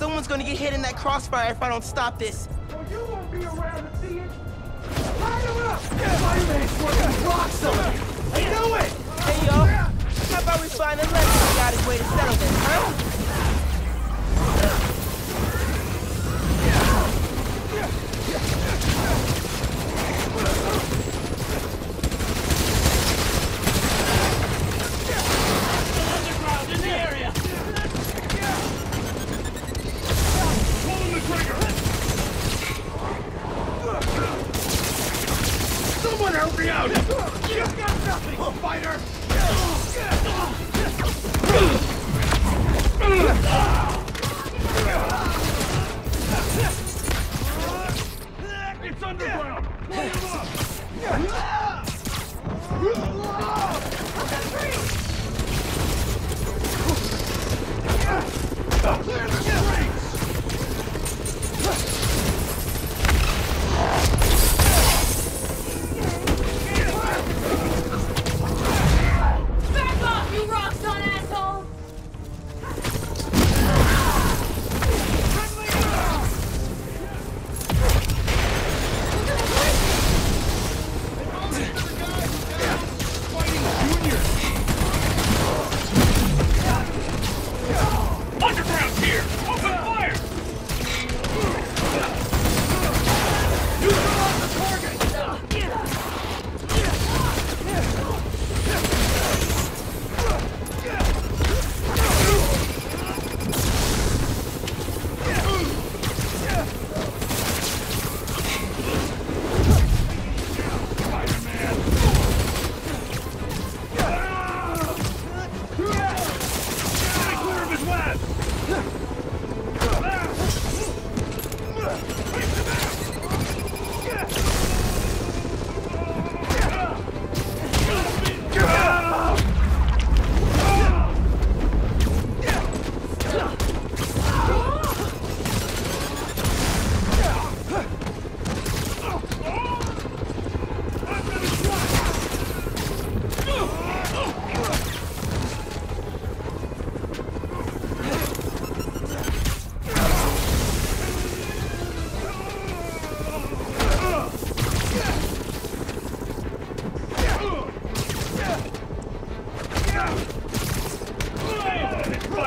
Someone's gonna get hit in that crossfire if I don't stop this. Well, you won't be around to see it. Light him up! Someone help me out! You've got nothing, fighter! It's underground! Light him up!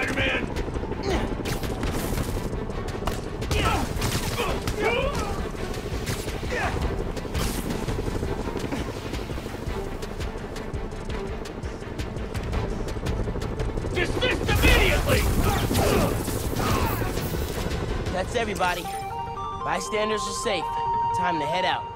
Spider-Man! Dismissed immediately! That's everybody. Bystanders are safe. Time to head out.